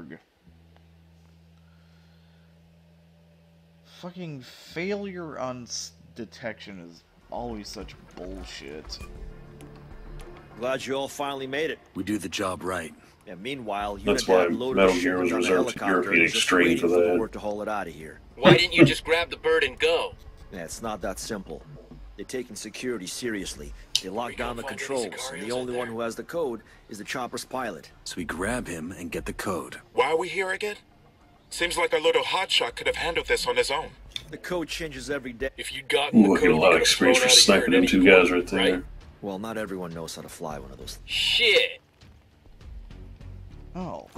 morgue. Fucking failure on detection is always such bullshit. Glad you all finally made it. We do the job right. And meanwhile, you That's had to why loaded Metal the Gear was shipment on the reserved to helicopter European Extreme for the that. board to haul it out of here. Why didn't you just grab the bird and go? Yeah, it's not that simple. They're taking security seriously. They lock down the controls, and the only one who has the code is the chopper's pilot. So we grab him and get the code. Why are we here again? Seems like our little hotshot could have handled this on his own. The code changes every day. If you'd gotten Ooh, the I get a lot you of could have flown experience for out of here sniping them two guys right there. Well, not everyone knows how to fly one of those. Shit. Oh.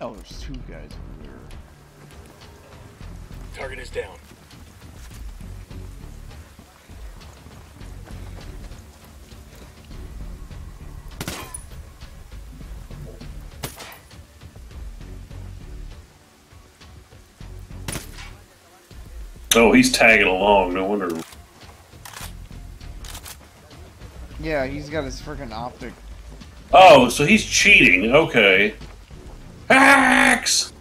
Oh, there's two guys over there. Target is down. Oh, he's tagging along. No wonder. Yeah, he's got his freaking optic. Oh, so he's cheating. Okay. Hacks.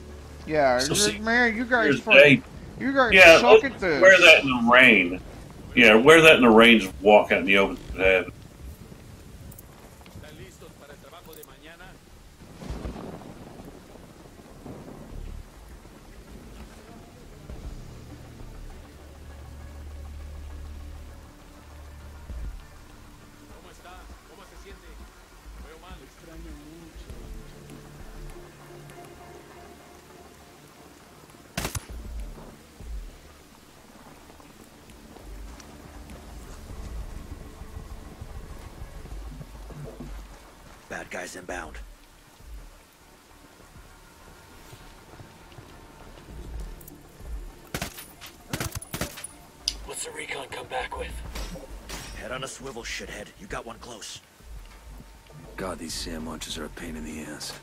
Yeah, So see, man, you guys, fucking, you guys Yeah, suck at this. wear that in the rain. Yeah, wear that in the rain. Just walk out in the open. Bad guys inbound. What's the recon come back with? Head on a swivel, shithead. You got one close. God, these SAM launchers are a pain in the ass.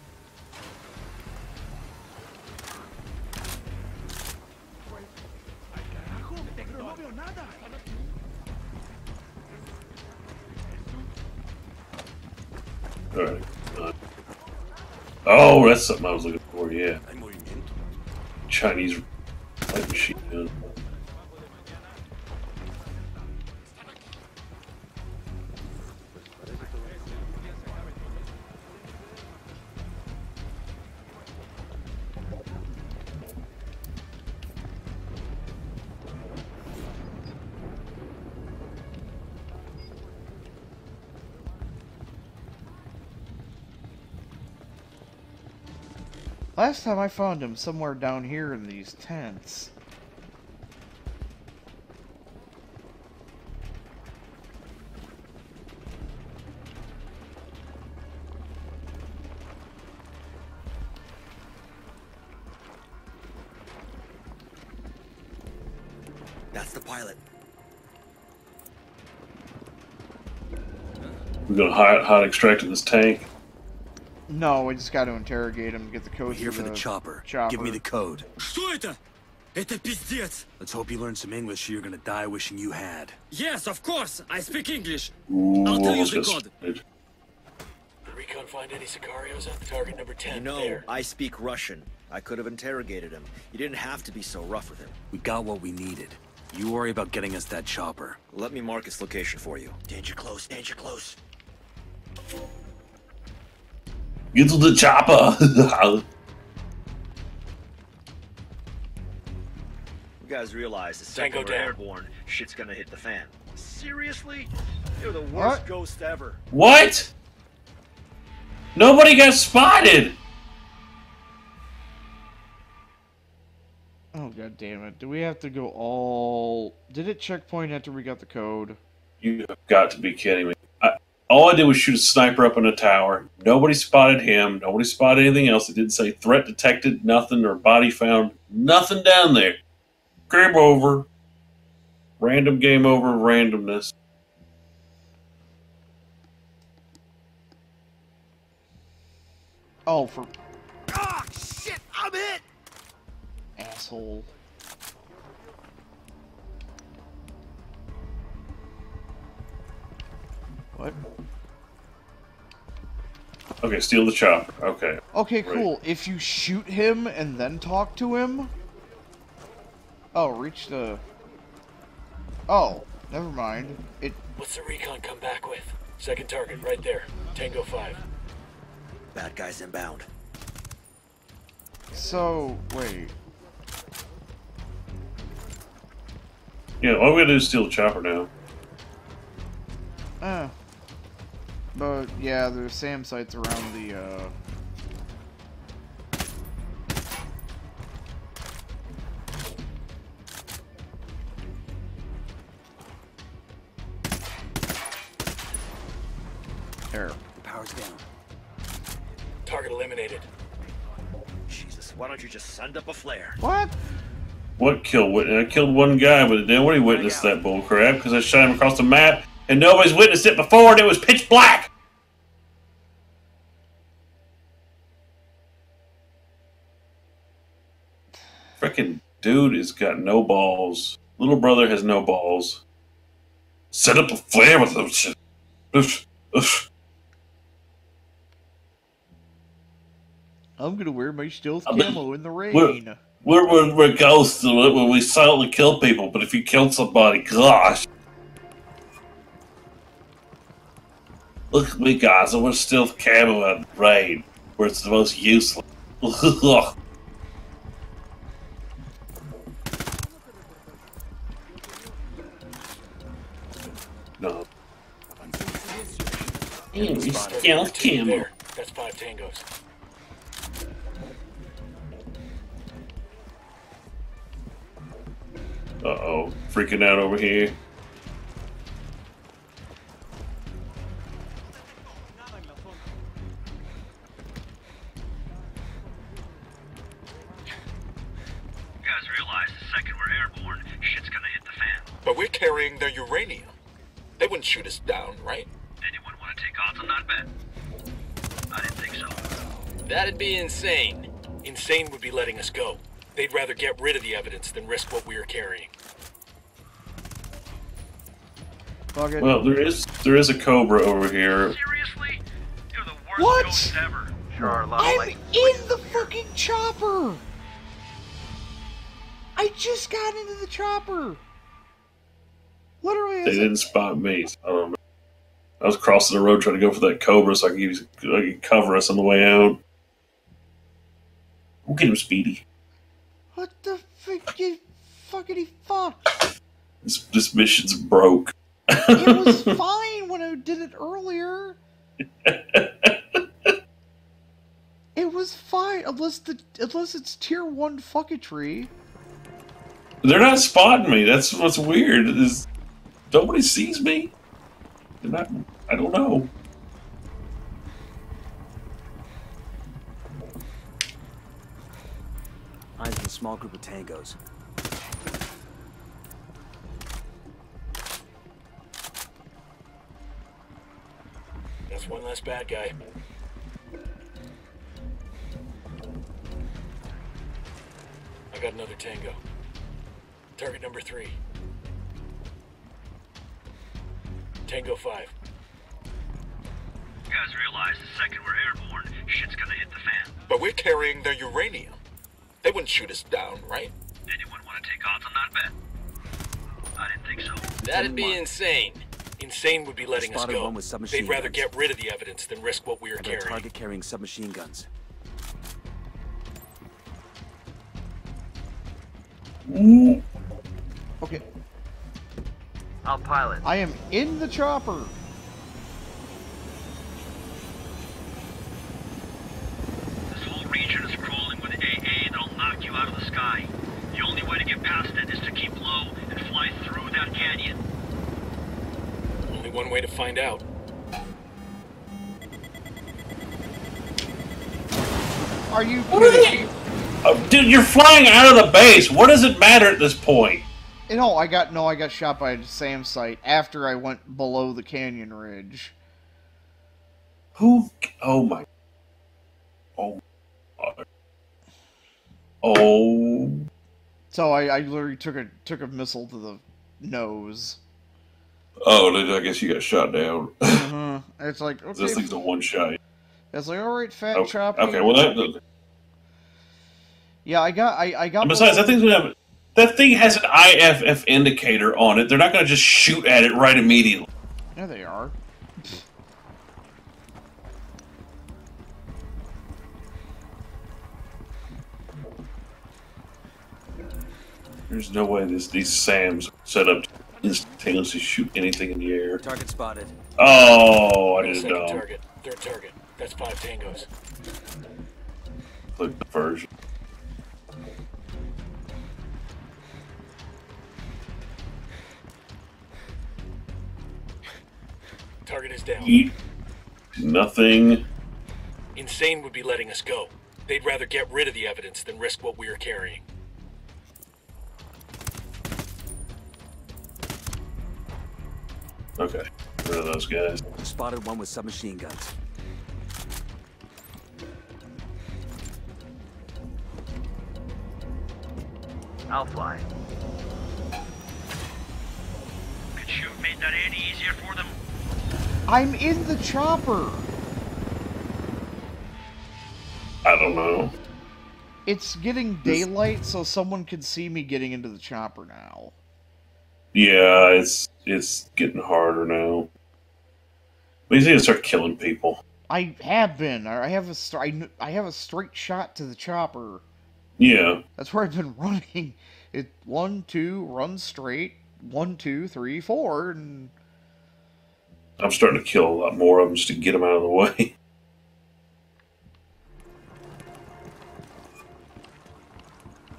Oh, that's something I was looking for. Yeah, Chinese Last time I found him somewhere down here in these tents. That's the pilot. We're gonna hot, hot extract in this tank. No, we just got to interrogate him to get the code. We're here for the chopper. Give me the code. Что это? Это пиздец! Let's hope you learn some English or you're gonna die wishing you had. Yes, of course! I speak English! Ooh, I'll tell you almost the got code. sprayed. Did recon find any Sicarios at target number 10? You know, there. I speak Russian. I could have interrogated him. You didn't have to be so rough with him. We got what we needed. You worry about getting us that chopper. Let me mark its location for you. Danger close, danger close. Get to the chopper. You guys realize the second Tango we're down. airborne, shit's gonna hit the fan. Seriously? You're the worst What? ghost ever. what? Nobody got spotted. Oh god damn it! Do we have to go all? Did it checkpoint after we got the code? You have got to be kidding me. I, all I did was shoot a sniper up in a tower. Nobody spotted him. Nobody spotted anything else. It didn't say threat detected, nothing, or body found. Nothing down there. Game over. Random game over randomness. Oh, for Ah, shit! I'm hit! asshole. What? Okay, steal the chopper. Okay. Okay, Right. cool. If you shoot him and then talk to him. Oh, reach the. Oh, never mind. It. What's the recon come back with? Second target, right there. Tango 5. Bad guys inbound. So wait. Yeah, all we gotta do is steal the chopper now. Uh. But yeah, there's SAM sites around the. uh... There. Power's down. Target eliminated. Jesus, why don't you just send up a flare? What? What killed? Whit- I killed one guy, but nobody witnessed that bullcrap because I shot him across the map, and nobody's witnessed it before, and it was pitch black. Dude has got no balls. Little brother has no balls. Set up a flare with them shit. Oof, oof. I'm gonna wear my stealth camo in the We're- rain. We're, we're, we're ghosts when we silently kill people, but if you kill somebody, gosh. Look at me, guys. I wear stealth camo in the rain, where it's the most useless. Ew, stealth Two camo. That's five tangos. Uh oh. Freaking out over here. You guys realize the second we're airborne, shit's gonna hit the fan. But we're carrying their uranium. They wouldn't shoot us down, right? Anyone want to on that bet? I didn't think so. That'd be insane. Insane would be letting us go. They'd rather get rid of the evidence than risk what we are carrying. Well, there is there is a cobra over here. Seriously? You're the worst What? ghost ever. I'm in the fucking chopper! I just got into the chopper! Literally, They didn't spot me. So I don't know. I was crossing the road trying to go for that cobra so I could, use, I could cover us on the way out. We'll get him speedy. What the fuck? You fuckity fuck! This, this mission's broke. It was fine when I did it earlier. It was fine unless the unless it's tier one fucketry. They're not spotting me. That's what's weird. Is nobody sees me? They're not. I don't know. Eyes on a small group of tangos. That's one less bad guy. I got another tango. Target number three. Tango 5. You guys realize the second we're airborne, shit's gonna hit the fan. But we're carrying their uranium. They wouldn't shoot us down, right? Anyone want to take odds on that bet? I didn't think so. That'd be insane. Insane would be letting us go. one with They'd rather guns. get rid of the evidence than risk what we are I got a carrying. target carrying submachine guns. Mm. Okay, I'll pilot. I am in the chopper. This whole region is crawling with AA that'll knock you out of the sky. The only way to get past it is to keep low and fly through that canyon. Only one way to find out. Are you What are kidding? Oh, dude, you're flying out of the base. What does it matter at this point? You no, know, I got no. I got shot by a SAM site after I went below the canyon ridge. Who? Oh my. Oh. my. Oh. So I, I literally took a took a missile to the nose. Oh, I guess you got shot down. Uh-huh. It's like okay, this thing's a one shot. I was like, all right, fat Okay, choppy. okay well, that, yeah, I got, I, I got. and besides, that thing's gonna have that thing has an IFF indicator on it. They're not gonna just shoot at it right immediately. There they are. There's no way this these SAMs are set up to instantaneously shoot anything in the air. Target spotted. Oh, I did a Second target. Third target. That's five tangos. Click the version. Target is down. Eat nothing. Insane would be letting us go. They'd rather get rid of the evidence than risk what we are carrying. Okay, rid of those guys. Spotted one with submachine guns. I'll fly. Could you have made that any easier for them? I'm in the chopper. I don't know. It's getting daylight, so someone can see me getting into the chopper now. Yeah, it's it's getting harder now. We need to start killing people. I have been. I have a I I have a straight shot to the chopper. Yeah, That's where I've been running. It one two run straight. One two three four and I'm starting to kill a lot more of them just to get them out of the way.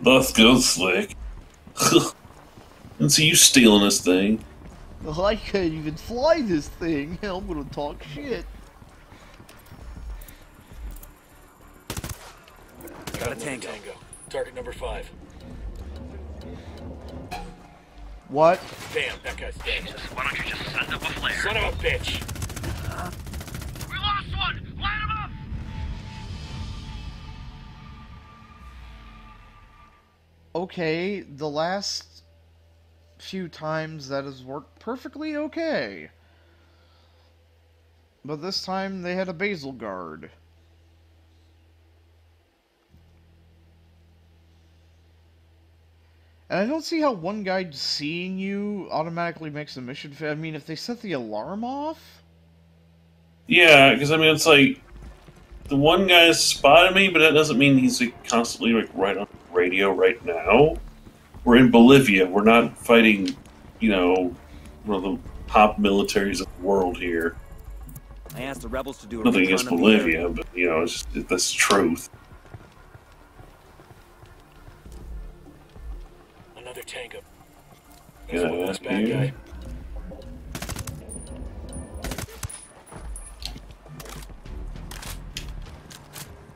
Let's go, Slick. and see you stealing this thing. I can't even fly this thing. I'm gonna talk shit. Got a another tango. Target number five. What? Damn, that guy's dead. Jesus, why don't you just send up a flare? Son of a bitch! We lost one! Line him up! Okay, the last few times that has worked perfectly okay. But this time they had a basil guard. And I don't see how one guy seeing you automatically makes the mission fa- I mean, if they set the alarm off? Yeah, because I mean, it's like the one guy spotted me, but that doesn't mean he's like constantly like right on the radio right now. We're in Bolivia. We're not fighting, you know, one of the top militaries of the world here. I asked the rebels to do a Nothing against of the area. Bolivia, but you know, it's just, that's the truth. Another tango. That's Yeah, one less bad yeah. guy.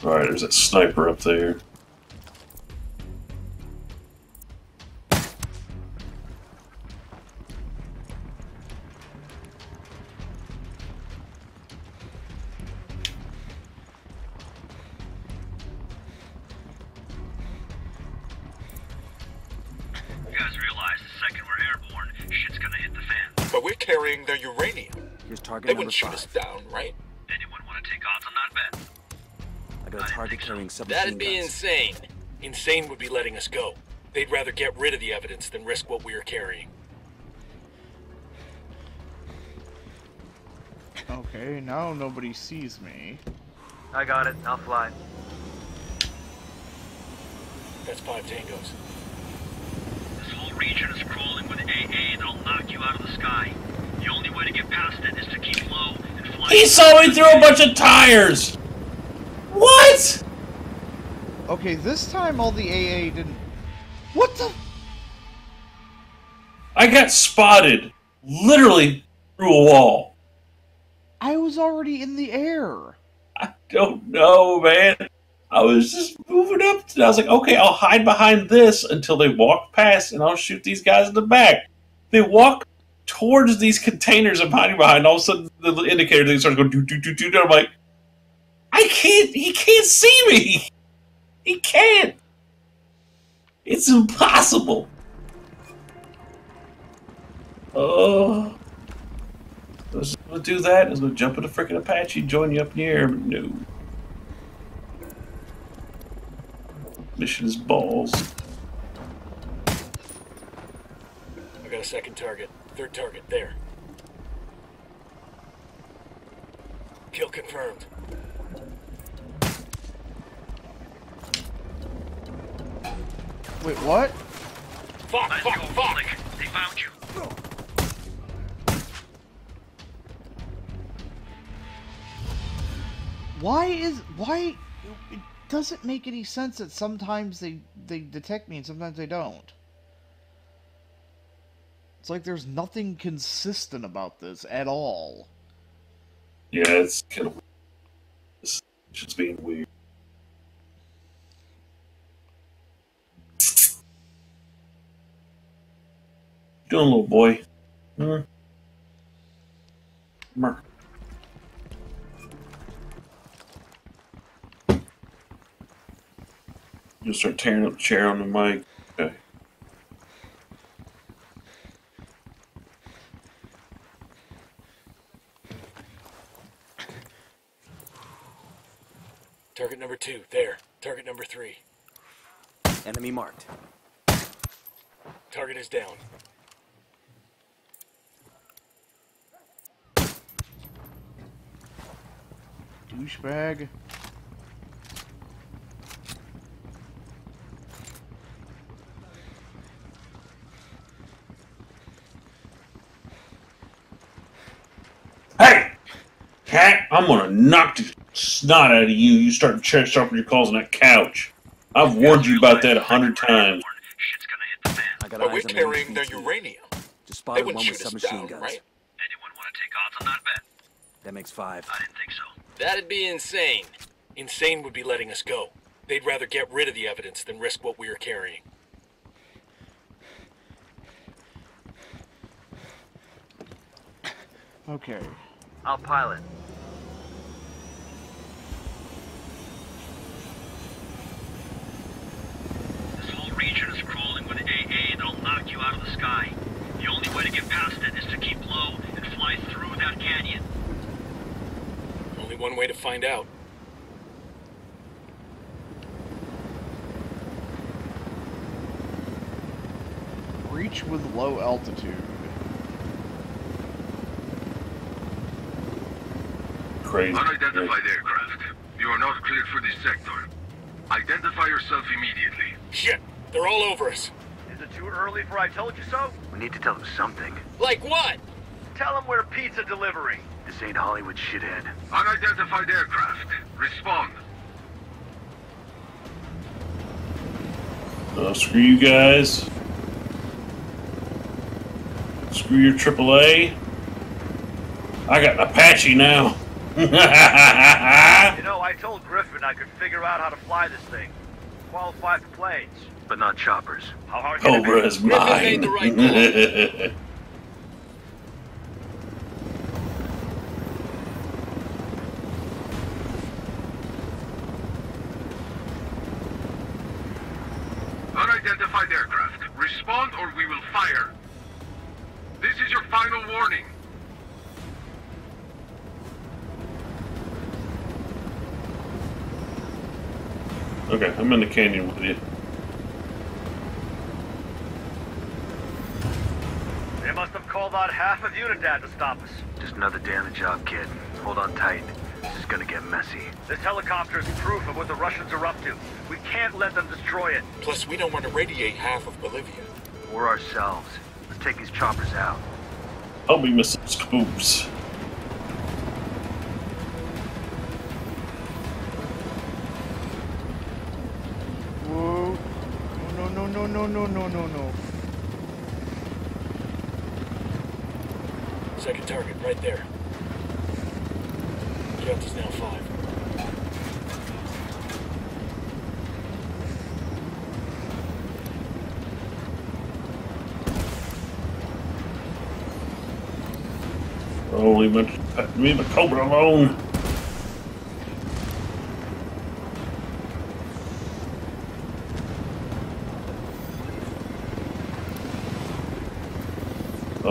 All right, there's that sniper up there. Carrying the uranium. Here's target They wouldn't shoot five. us down, right? Anyone wanna take odds on that bet? I got a target carrying submachine That'd be guns. insane. Insane would be letting us go. They'd rather get rid of the evidence than risk what we are carrying. Okay, now nobody sees me. I got it. I'll fly. That's five tangos. This whole region is crawling with AA that'll knock you out of the sky. The only way to get past it is to keep low and fly. He saw me through a bunch of tires. What? Okay, this time all the AA didn't. What the? I got spotted literally through a wall. I was already in the air. I don't know, man. I was just moving up. And I was like, okay, I'll hide behind this until they walk past, and I'll shoot these guys in the back. They walk towards these containers I'm hiding behind. All of a sudden, the indicator thing starts going do do do do. I'm like, I can't. He can't see me. He can't. It's impossible. Oh. I was gonna do that. I was gonna jump in a freaking Apache, join you up in the air, but no. Mission is balls. I got a second target. Third target, there. Kill confirmed. Wait, what? Fuck, Let's fuck, go, fuck! Flick. They found you. Why is why? It doesn't make any sense that sometimes they they detect me and sometimes they don't. It's like there's nothing consistent about this at all. Yeah, it's kind of. It's just being weird. Doing little boy. Hmm. Mark. You'll start tearing up the chair on the mic. Okay. Target number two, there. Target number three. Enemy marked. Target is down. Douchebag. Hey! Cat, I'm gonna knock the snot out of you. You start ch- sharpening your calls on that couch. I've warned you about that a hundred times. Shit's gonna hit the fan. I got But eyes we're the carrying their uranium. Just They spotted wouldn't one with shoot us submachine down, guns. right? Anyone want to take odds on that bet? That makes five. I didn't think so. That'd be insane. Insane would be letting us go. They'd rather get rid of the evidence than risk what we are carrying. Okay. I'll pilot. Region is crawling with AA that'll knock you out of the sky. The only way to get past it is to keep low and fly through that canyon. Only one way to find out. Reach with low altitude. Crazy. Unidentified aircraft. You are not cleared for this sector. Identify yourself immediately. Shit! They're all over us. Is it too early for I told you so? We need to tell them something. Like what? Tell them we're pizza delivery. This ain't Hollywood shithead. Unidentified aircraft. Respond. Uh, screw you guys. Screw your AAA. I got an Apache now. You know, I told Griffin I could figure out how to fly this thing. Qualify for planes. But not choppers. How hard can it Cobra be? is mine. right Unidentified aircraft. Respond or we will fire. This is your final warning. okay, I'm in the canyon with you. Half of Unidad to stop us. Just another day on the job, kid. Hold on tight. This is gonna get messy. This helicopter is proof of what the Russians are up to. We can't let them destroy it. Plus, we don't want to radiate half of Bolivia. We're ourselves. Let's take these choppers out. Help me, Mr. Scoops. Whoa. No, no, no, no, no, no, no, no. Second target, right there. Count is now five. Leave my, leave my Cobra alone.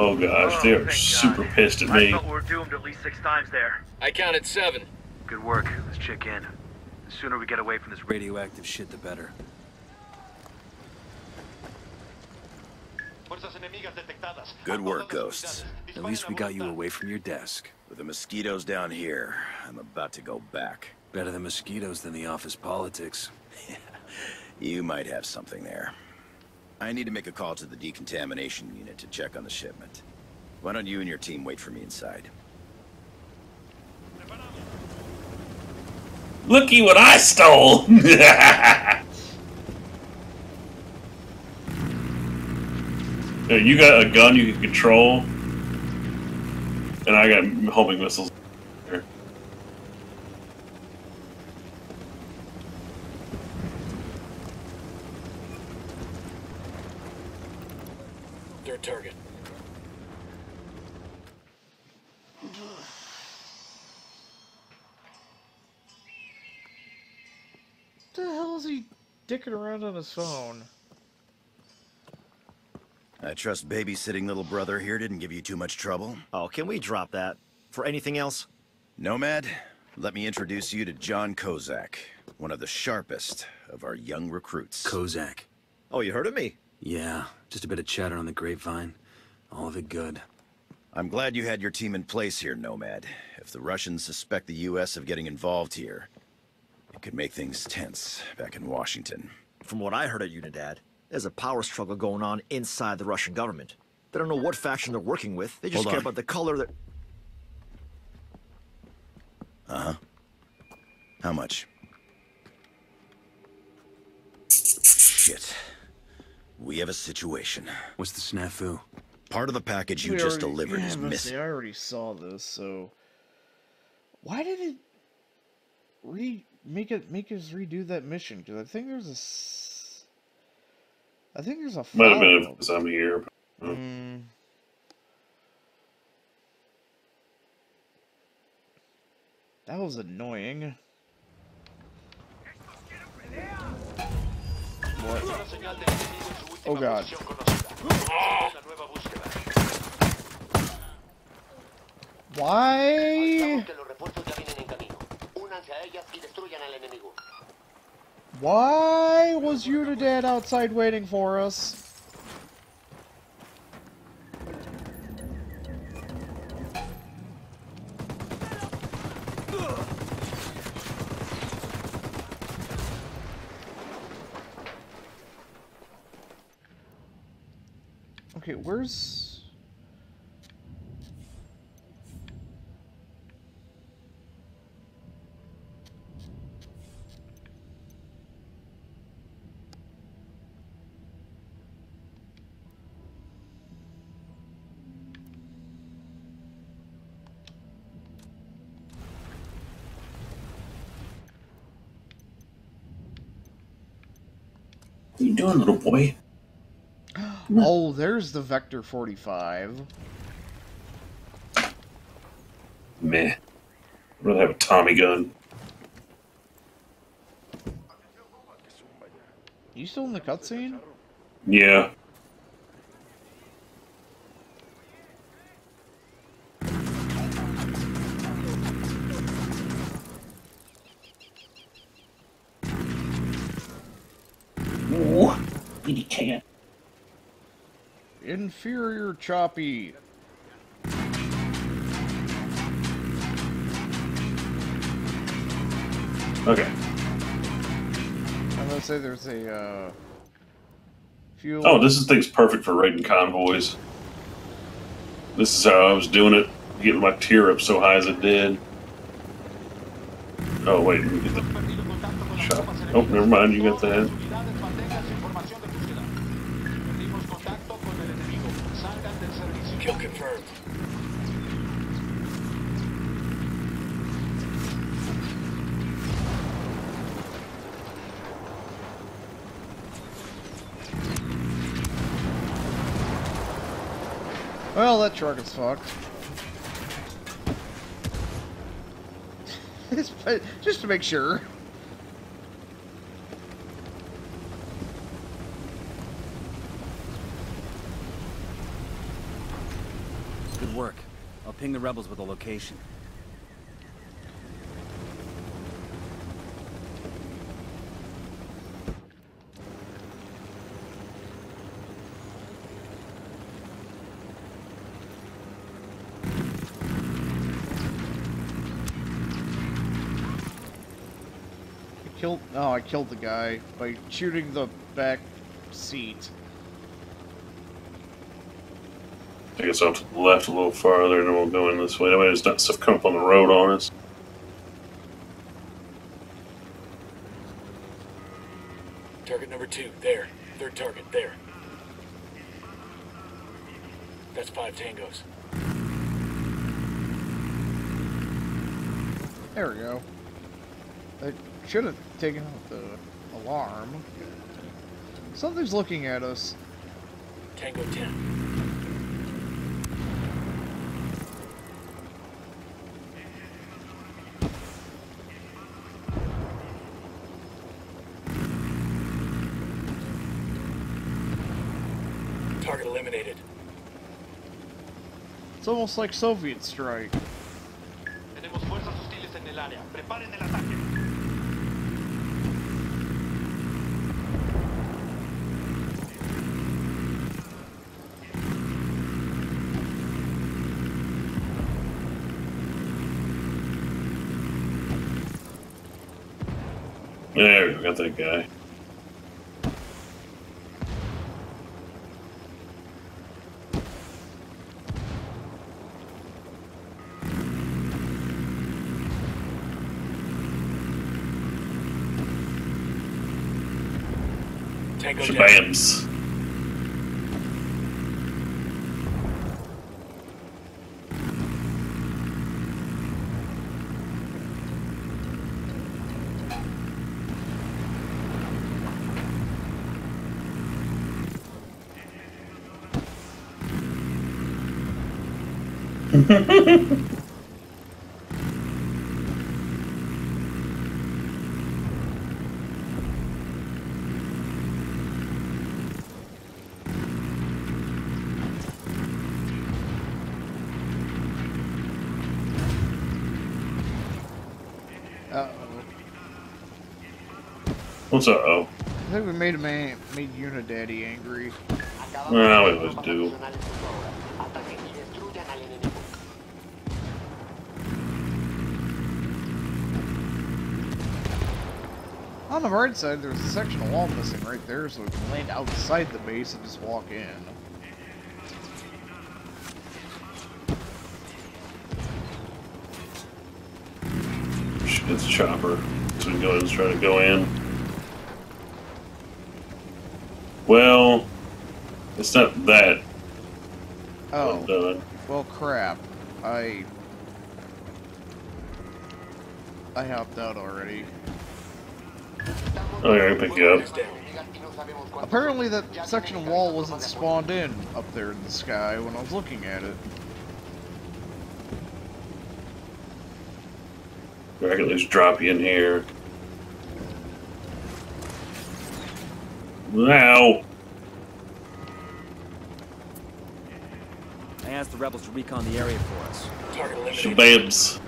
Oh, Oh gosh, they Oh, are thank super God. pissed at I me. thought we were doomed at least six times there. I counted seven. Good work. Let's check in. The sooner we get away from this Radioactive shit, the better. Good work, Ghosts. At least we got you away from your desk. With the mosquitoes down here, I'm about to go back. Better the mosquitoes than the office politics. You might have something there. I need to make a call to the decontamination unit to check on the shipment. Why don't you and your team wait for me inside? Looky what I stole! You got a gun you can control, and I got homing missiles. Target. What the hell is he dicking around on his phone? I trust babysitting little brother here didn't give you too much trouble. Oh, can we drop that? For anything else? Nomad, let me introduce you to John Kozak, one of the sharpest of our young recruits. Kozak. Oh, you heard of me? Yeah, just a bit of chatter on the grapevine. All of it good. I'm glad you had your team in place here, Nomad. If the Russians suspect the U.S. of getting involved here, it could make things tense back in Washington. From what I heard at Unidad, there's a power struggle going on inside the Russian government. They don't know what faction they're working with. They just Hold care on. about the color that... Uh-huh. How much? Shit. We have a situation. What's the snafu? Part of the package you We just already- delivered yeah, is I missing. say, I already saw this, so why did it re make it make us redo that mission? Because I think there's a, s- I think there's a Might have been because I'm here. Mm. That was annoying. What? Oh god. Why? Why was Unidad outside waiting for us? Okay. What are you doing, little boy? Oh, there's the Vector 45. Meh. I'd rather have a Tommy gun. You still in the cutscene? Yeah. Ooh, you can't. Inferior Choppy. Okay. I'm gonna say there's a, uh... Fuel... Oh, this is thing's perfect for raiding convoys. This is how I was doing it, getting my tier up so high as it did. Oh wait, let me get the. Oh, never mind, you got that. Truck is fucked. Just- to make sure. Good work. I'll ping the rebels with a location. Killed. No, I killed the guy by shooting the back seat. I guess off to the left a little farther, and then we'll go in this way. That way, there's not stuff coming up on the road on us. Target number two, there. Third target, there. That's five tangos. There we go. I should have taken out the alarm. Something's looking at us. Tango 10. Target eliminated. It's almost like Soviet strike. Tenemos fuerzas hostiles en el área. Preparen el ataque. There, we got that guy. Tango down. Shabams. Uh oh. What's up? Oh, I think we made a man made Unidaddy angry. well, we always do. On the right side, there's a section of wall missing right there, so we can land outside the base and just walk in. It's a chopper. So we can go ahead and try to go in. Well, it's not that Oh, well, crap. I I hopped out already. Oh, yeah, I can pick you up. Apparently, that section of wall wasn't spawned in up there in the sky when I was looking at it. I can at least drop you in here. Now, I asked the rebels to recon the area for us. Target shababs.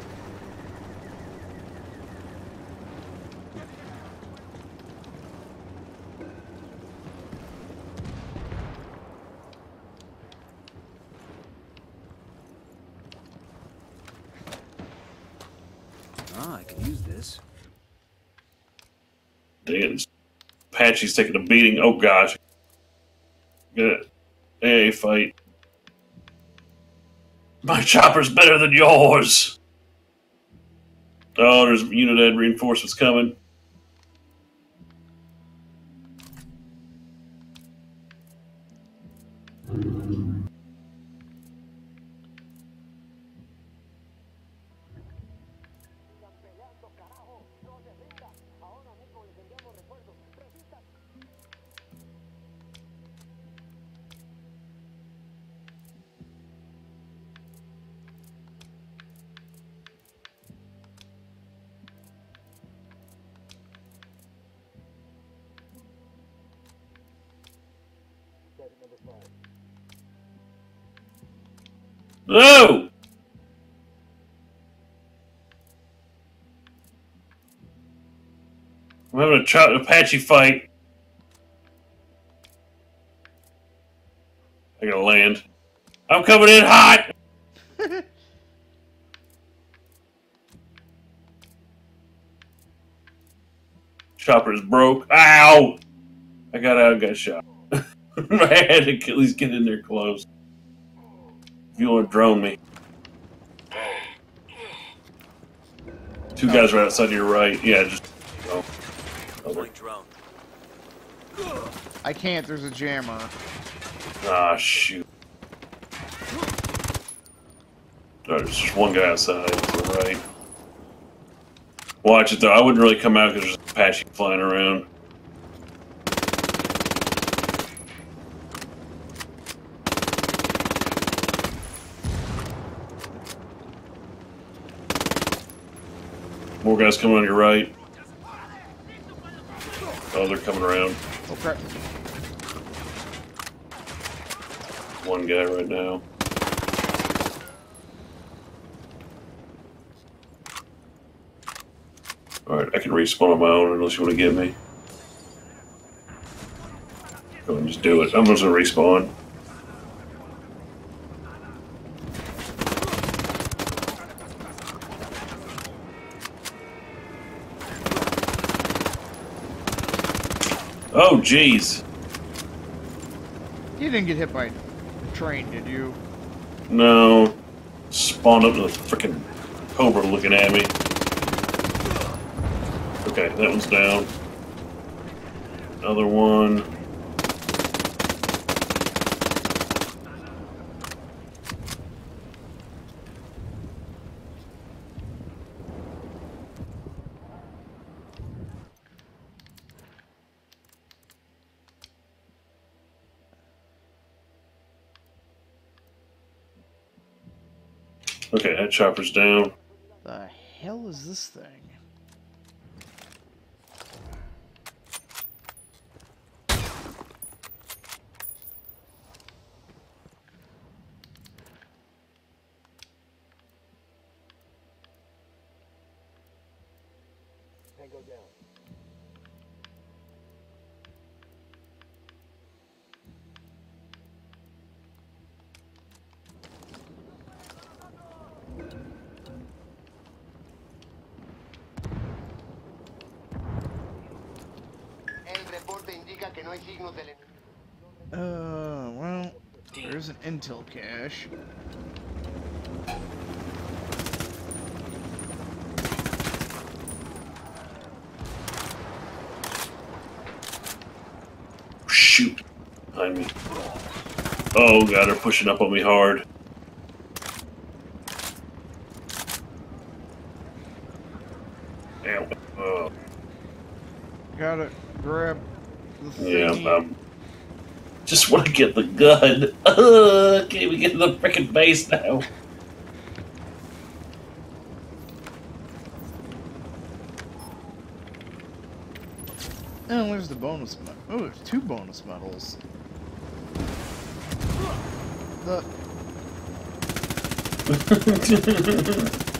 Ah, I could use this. Dang it. Apache's taking a beating. Oh, gosh. Good. Hey, fight. My chopper's better than yours. Oh, there's Unidad reinforcements coming. Hello! I'm having a Trout Apache fight. I gotta land. I'm coming in hot! Chopper's broke. Ow! I got out and got shot. I had to at least get in there close. If you want to drone me. Two guys right outside to your right. Yeah, just go. Over. drone. I can't. There's a jammer. Ah, shoot. There's just one guy outside to the right. Watch it though. I wouldn't really come out because there's a Apache flying around. Guys coming on your right. Oh, they're coming around. Oh crap! One guy right now. Alright, I can respawn on my own unless you want to get me. Go and just do it. I'm just gonna respawn. Oh, jeez. You didn't get hit by a train, did you? No. Spawned up to the freaking cobra looking at me. Okay, that one's down. Another one. Okay, that chopper's down. The hell is this thing? El reporte indica que no hay signos del enemigo. Uh, well, there's cache. Shoot. Behind me. Oh god, they're pushing up on me hard. Ow. Oh, Gotta grab the yeah, thingy. um, just want to get the gun. Uh, can't even get to the freaking base now. Oh, there's the bonus medal. Oh, there's two bonus medals. The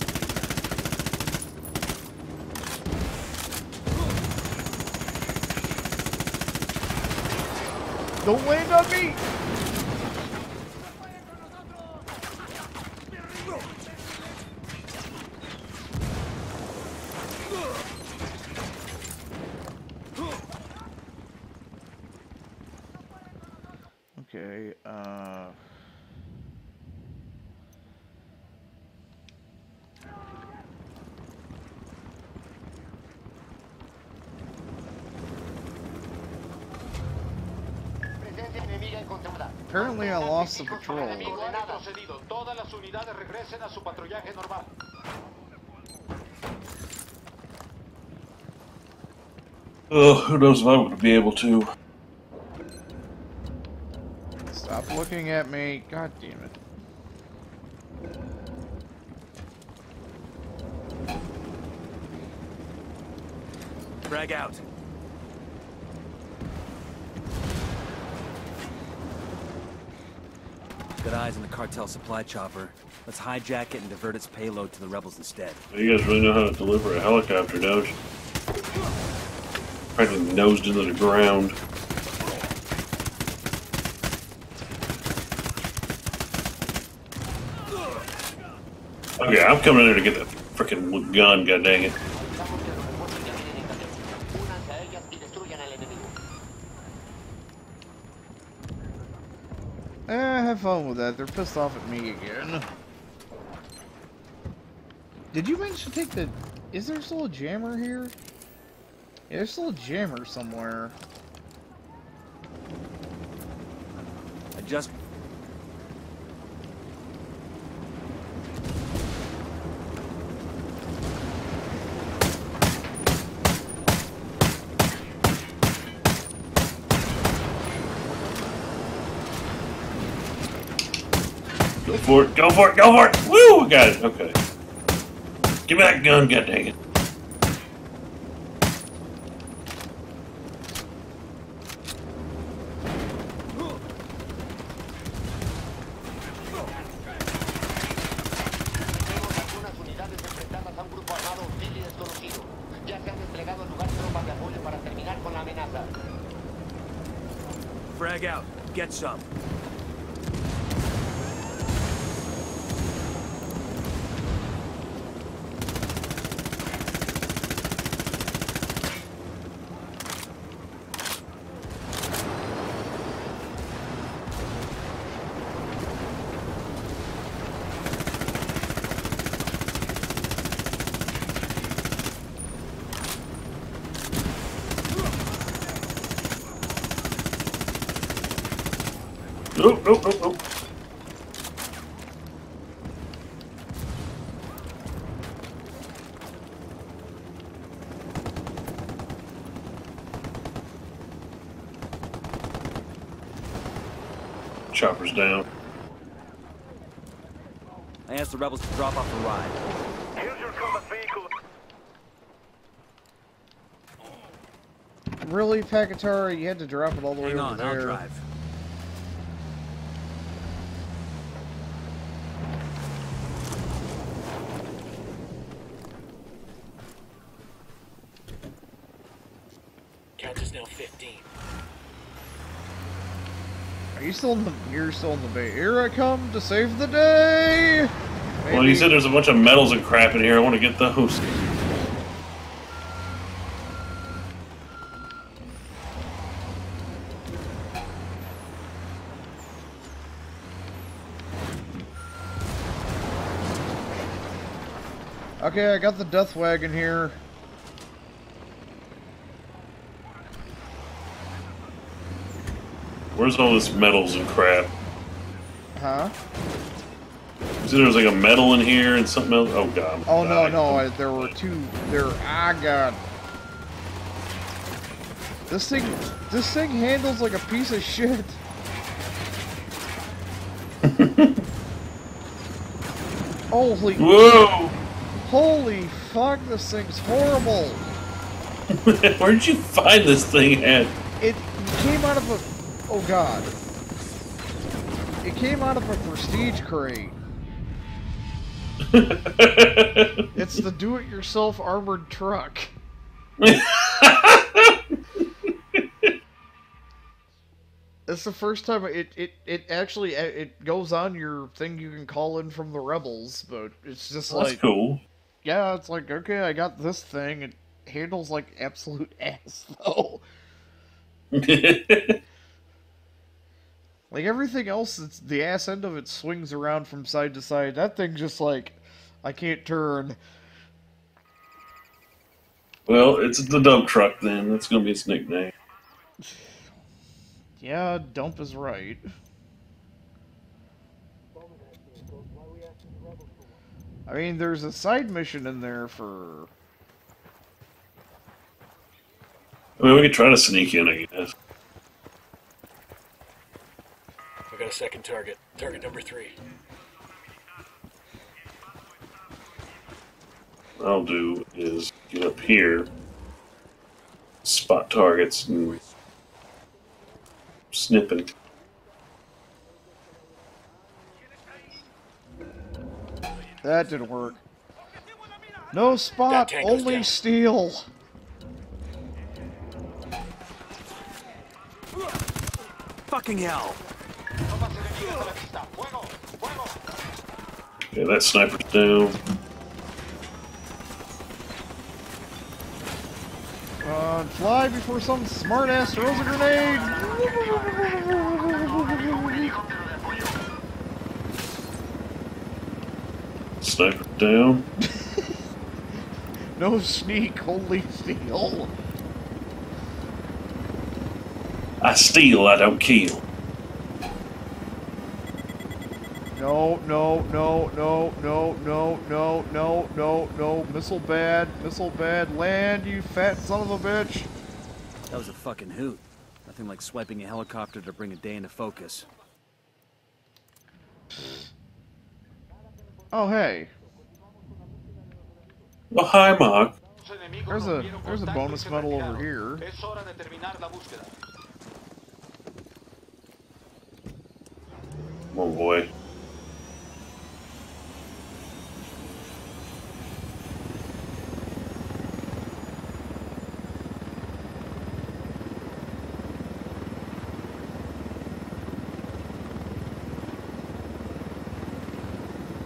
don't land on me. Okay. Uh. Presencia enemiga encontrada. Apparently, I the patrol. Enemigo ha retrocedido. Todas las unidades regresen a su patrullaje normal. Oh, who knows if I'm going to be able to. Stop looking at me. God damn it. Frag out. Got eyes on the cartel supply chopper. Let's hijack it and divert its payload to the rebels instead. You guys really know how to deliver a helicopter, don't you? Practically nosed into the ground. Okay, I'm coming in there to get that freaking gun, god dang it. Eh, have fun with that. They're pissed off at me again. Did you manage to take the... Is there still a jammer here? Yeah, there's still a jammer somewhere. I just... for it, go for it, go for it! Woo! Got it, okay. Give me that gun, god dang it. Algunas unidades enfrentadas a Chopper's down. I asked the rebels to drop off a ride. Here's your combat vehicle. Really, Pac Katari? You had to drop it all the way Hang over on, I'll there. drive. Count is now 15. Are you still in the? You're still in the bay. Here I come to save the day. Well, you said there's a bunch of medals and crap in here. I want to get those. Okay, I got the death wagon here. Where's all this medals and crap? Huh? Said there was like a medal in here and something else. Oh god. Oh no, no, I, there were two. There, ah, god. This thing, this thing handles like a piece of shit. Holy, Whoa! holy fuck! This thing's horrible. Where'd you find this thing at? It came out of a, oh god. It came out of a prestige crate. It's the do-it-yourself armored truck. It's the first time it, it, it actually uh, it goes on your thing you can call in from the rebels, but it's just That's like cool. yeah, it's like okay, I got this thing. It handles like absolute ass though. Like everything else, it's the ass end of it swings around from side to side. That thing just like I can't turn. well, it's the dump truck then. That's gonna be its nickname. Yeah, dump is right. I mean, there's a side mission in there for. I mean, we could try to sneak in, I guess. got a second target. Target number three. What I'll do is get up here, spot targets, and snipping. That didn't work. No spot, only steal. Fucking hell. Yeah, that sniper's down. Uh, fly before some smartass throws a grenade! Sniper down. no sneak, holy steal. I steal, I don't kill. No, no, no, no, no, no, no, no, no, no. Missile bad, missile bad. Land, you fat son of a bitch. That was a fucking hoot. Nothing like swiping a helicopter to bring a day into focus. Oh, hey. Oh, hi, Mark. There's a there's a bonus medal over here. Oh boy.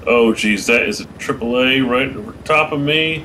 Oh geez, that is a AAA right over top of me.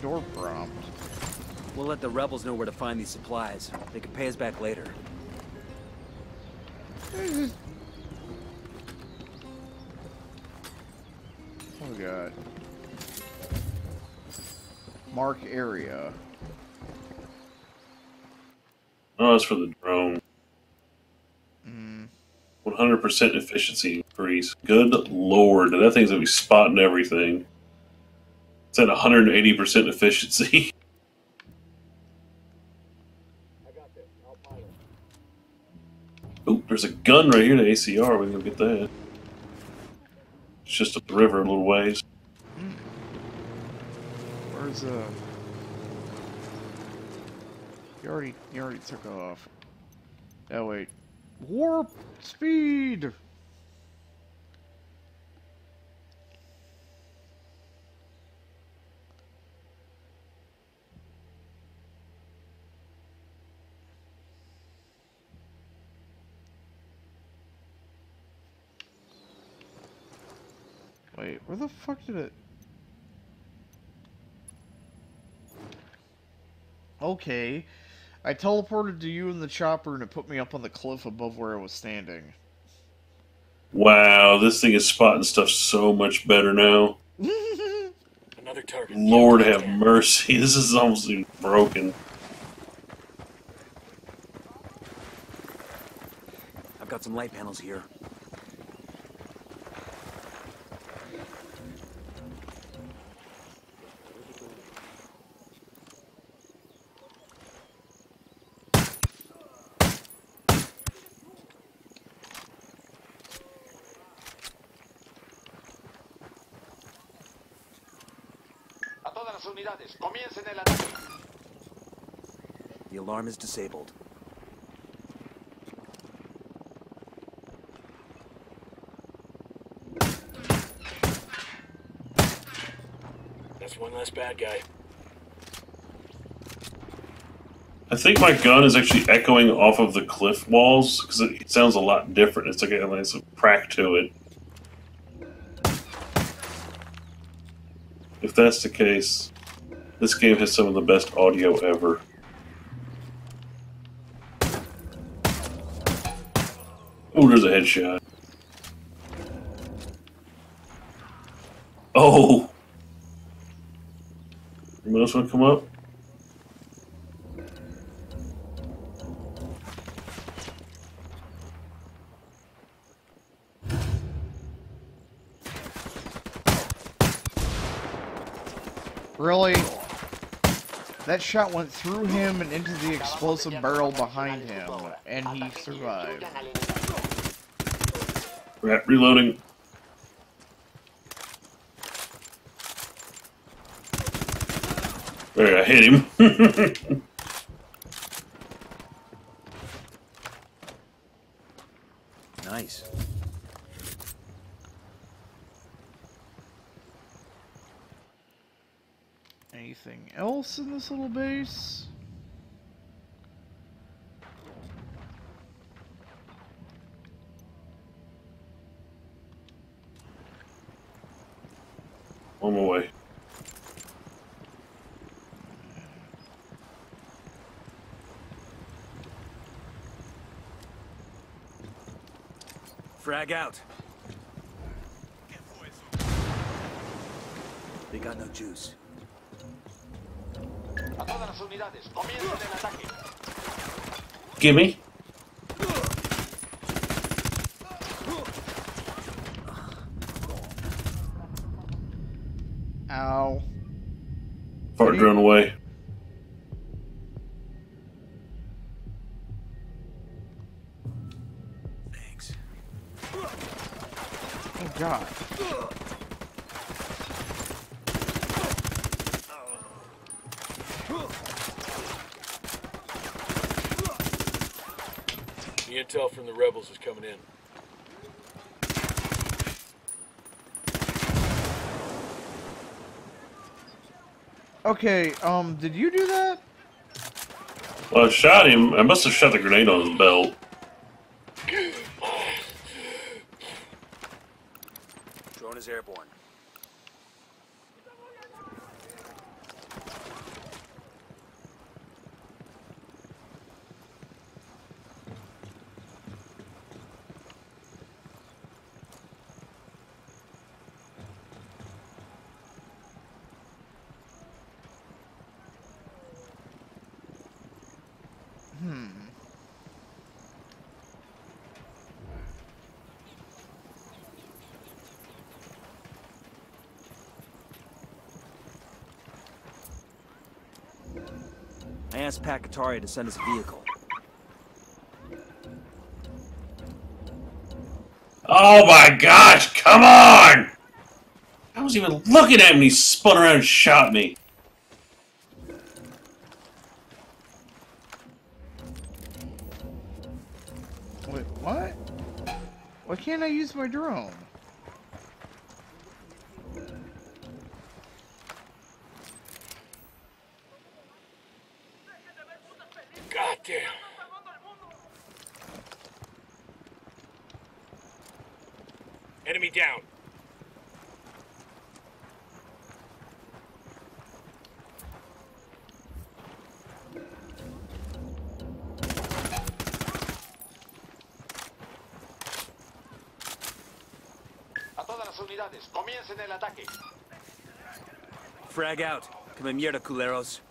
Door prompt. We'll let the rebels know where to find these supplies. They can pay us back later. What we got? Mark area. Oh, that's for the drone. Mm. 100% efficiency increase. Good lord, that thing's gonna be spotting everything. It's at 180% efficiency. Oop, there's a gun right here, the ACR. We can get that. It's just up the river a little ways. Where's uh? You already you already took off. Oh wait, warp speed. Wait, where the fuck did it? Okay. I teleported to you in the chopper and it put me up on the cliff above where I was standing. Wow, this thing is spotting stuff so much better now. Another target. Lord have mercy. This is almost broken. I've got some light panels here. Unidades, comiencen el ataque. The alarm is disabled. That's one less bad guy. I think my gun is actually echoing off of the cliff walls because it sounds a lot different. It's like it has a nice crack to it. If that's the case, this game has some of the best audio ever. Oh, there's a headshot. Oh! Anyone else want to come up? That shot went through him and into the explosive barrel behind him, and he survived. Right, reloading. There, I hit him. Nice. Anything else in this little base? On my way. Frag out. They got no juice. Todas las unidades, comiencen el ataque. Gimme. Ow. The intel from the rebels is coming in. Okay, um, did you do that? Well, I shot him. I must have shot the grenade on his belt. Drone is airborne. Asked Pat to send us a vehicle. Oh my gosh, come on! I was even looking at him and he spun around and shot me. Wait, what? Why can't I use my drone? God damn. Enemy down. A todas las comiencen el ataque. Frag out. Come mierda, culeros.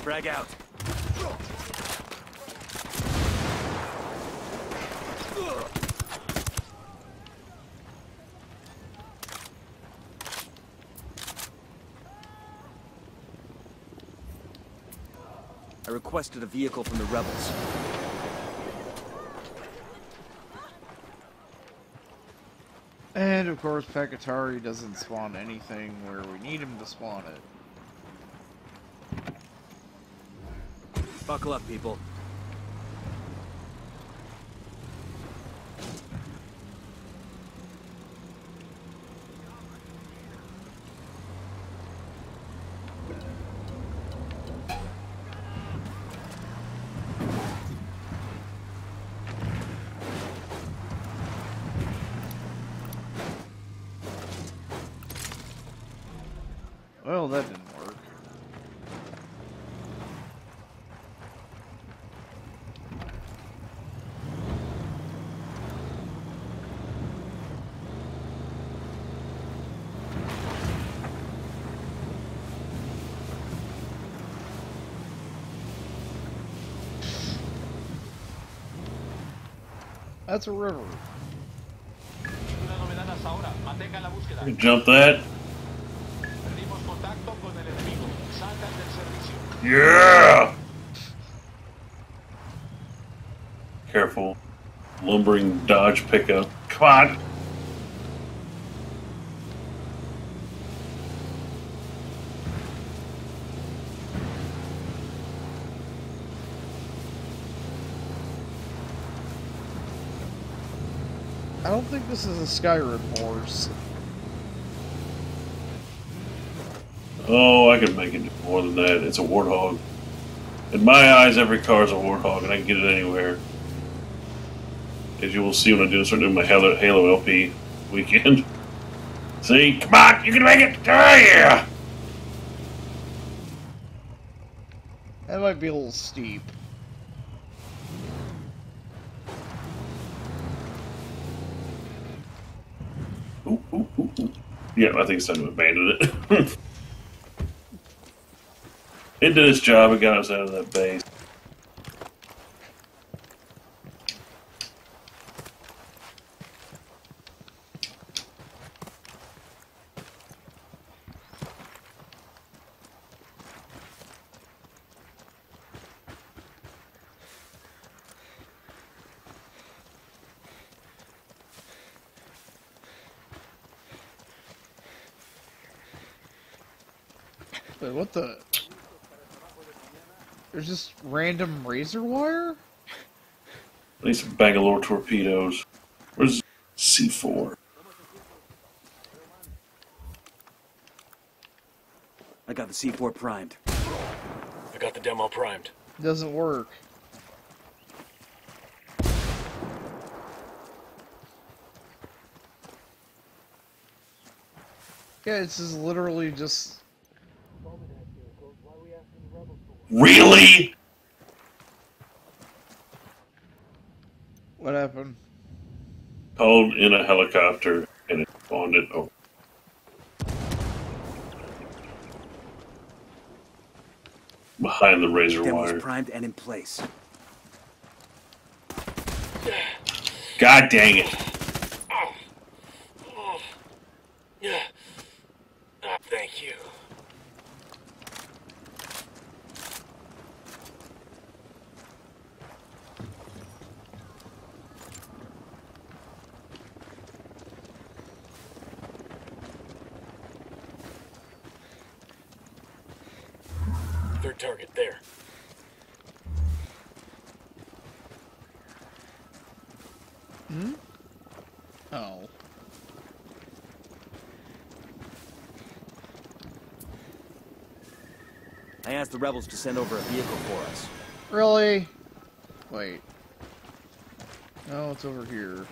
Frag out. I requested a vehicle from the rebels. And of course, Pac Katari doesn't spawn anything where we need him to spawn it. Buckle up, people. Well, that didn't work. That's a river. Jump that. Yeah! Careful. Lumbering Dodge pickup. Come on! Think this is a Skyrim horse. Oh, I can make it more than that. It's a warthog. In my eyes, every car is a warthog, and I can get it anywhere. As you will see when I do this, I'm doing my Halo, Halo LP weekend. See? Come on! You can make it! Oh, yeah! That might be a little steep. Yeah, I think it's time to abandon it. it did its job. It got us out of that base. Wait, what the? There's just random razor wire? I need some Bangalore torpedoes. Where's C4? I got the C4 primed. I got the demo primed. Doesn't work. Yeah, this is literally just Really? what happened. Called in a helicopter and it spawned it over. Behind the razor Demo's wire. primed and in place. God dang it. Yeah. Ah, thank you. Third target there. Hmm? Oh. I asked the rebels to send over a vehicle for us. Really? Wait. No, it's over here.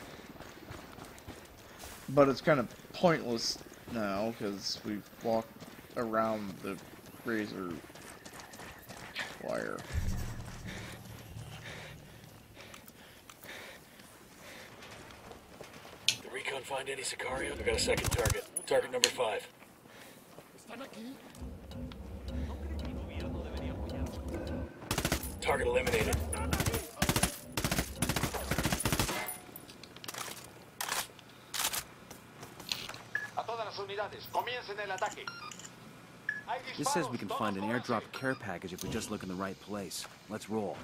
But it's kind of pointless now because we've walked around the razor wire. Did Recon find any Sicario? I got a second target. Target number five. Ataque. Hay This says we can find an airdrop care package if we just look in the right place. Let's roll.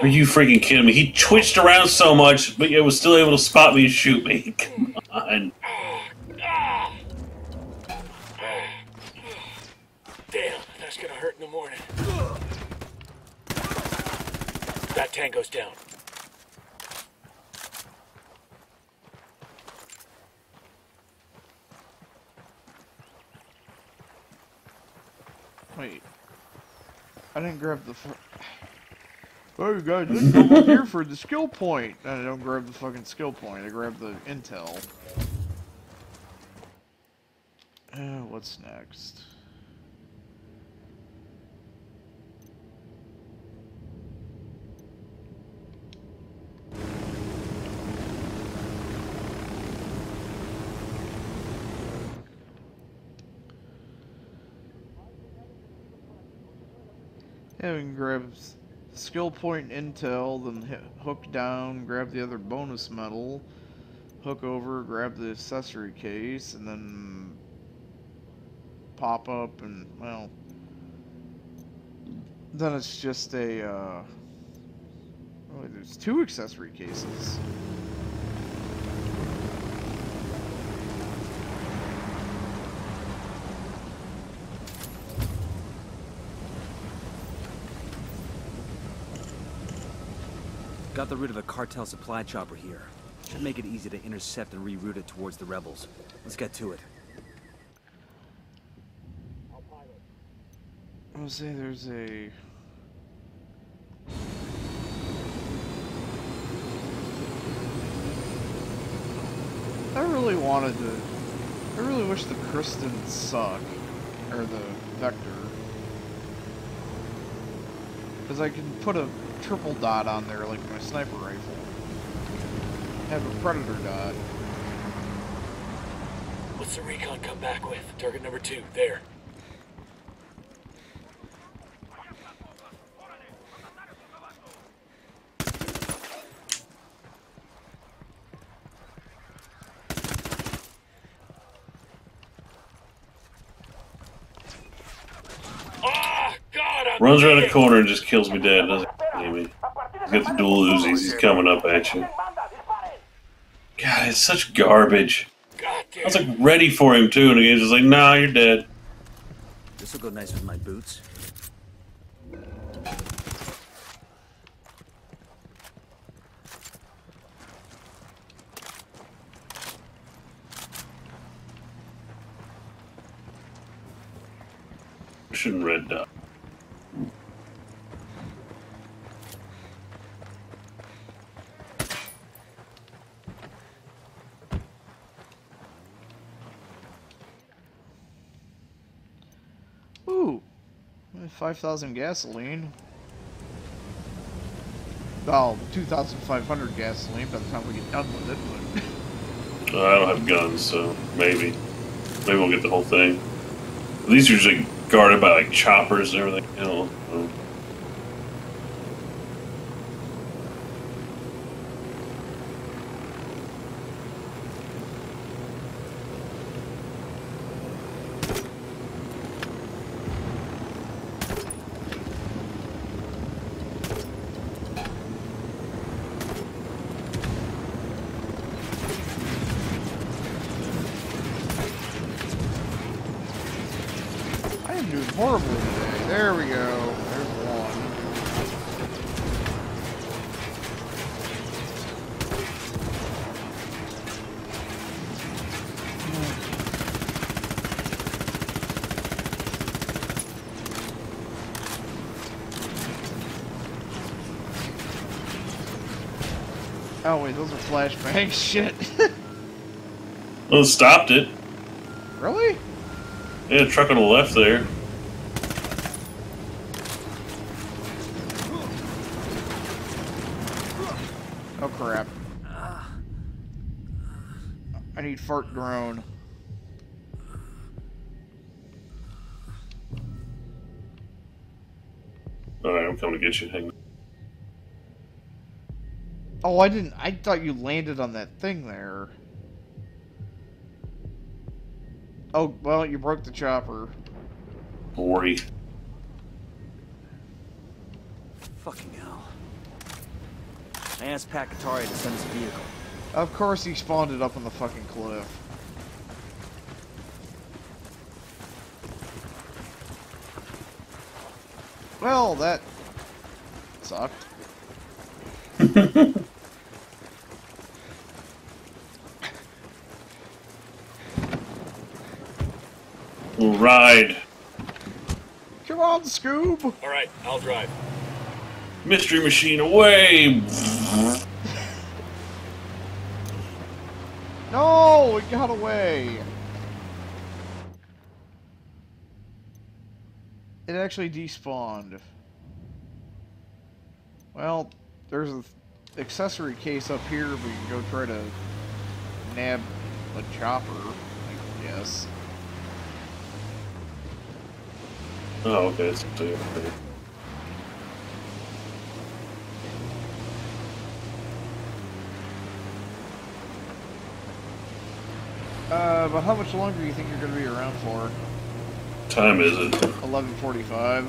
Are you freaking kidding me? He twitched around so much, but yet was still able to spot me and shoot me. Come on. Damn, that's gonna hurt in the morning. That tango's down. Wait. I didn't grab the. Oh, guys, let's go over here for the skill point. I don't grab the fucking skill point. I grab the intel. Uh, what's next? Yeah, we can grab skill point intel, then hit, hook down, grab the other bonus medal, hook over, grab the accessory case, and then pop up and, well, then it's just a, uh, there's two accessory cases. The rid of a cartel supply chopper here. Should make it easy to intercept and reroute it towards the rebels. Let's get to it. I'll say there's a... I really wanted to... I really wish the Kristen suck. Or the Vector. Because I can put a triple dot on there like my sniper rifle. Have a Predator dot. What's the recon come back with? Target number two, there. Ah, God, I'm Runs around the corner and just kills me dead, doesn't? Amy? He's got the dual Uzis. He's coming up at you. God, it's such garbage. I was like ready for him too, and he was just like, "Nah, you're dead." This'll go nice with my boots. Shouldn't red dot. Ooh, 5,000 gasoline. Well, 2,500 gasoline by the time we get done with it, but I don't have guns, so maybe, maybe we'll get the whole thing. These are usually guarded by like choppers and everything. You know. so. I am doing horribly today. There we go. There's one. Oh wait, those are flashbangs. Shit. Well, it stopped it. really? Yeah, truck on the left there. Oh crap. I need fart drone. All right, I'm coming to get you. Hang on. Oh, I didn't. I thought you landed on that thing there. Oh, well, you broke the chopper. Forty. Fucking hell. I asked Pac Katari to send us a vehicle. Of course he spawned it up on the fucking cliff. Well, that sucked. We'll ride. Come on, Scoob! All right, I'll drive. Mystery machine away. No, it got away. It actually despawned. Well, there's an accessory case up here. We can go try to nab a chopper, I guess. Oh, okay. It's actually okay. Uh, but how much longer do you think you're going to be around for? Time is it? 11:45.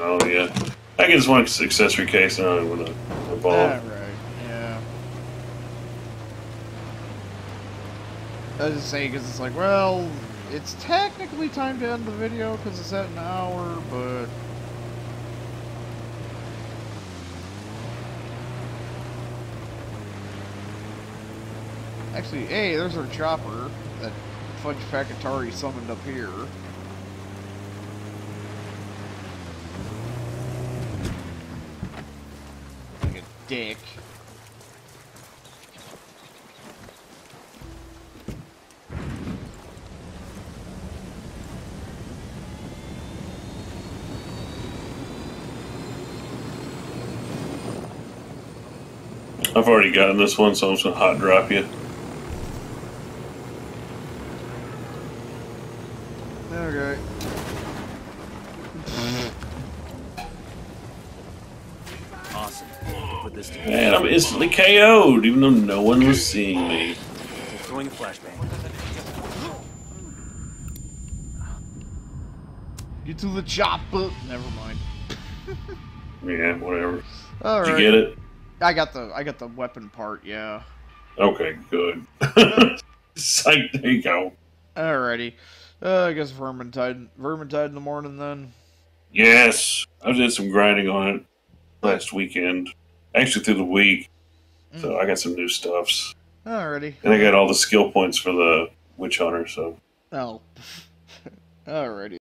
Oh yeah, I can just want a accessory case and I want to evolve. Yeah, right. Yeah. I was just saying because it's like, well, it's technically time to end the video because it's at an hour, but. Actually, hey, there's our chopper that Fudge Pac Katari summoned up here. Like a dick. I've already gotten this one, so I'm just gonna hot drop you. Okay. Awesome. Put this together. Man, I'm instantly KO'd, even though no one was seeing me. Throwing a flashbang. Get to the chopper. Never mind. Yeah, whatever. All Did right. you get it? I got the I got the weapon part. Yeah. Okay, good. Psych, there you go. Alrighty. Uh, I guess Vermintide. Vermintide in the morning then. Yes, I did some grinding on it last weekend. Actually, through the week. So I got some new stuffs, Alrighty. and I got all the skill points for the witch hunter. So Oh. Alrighty.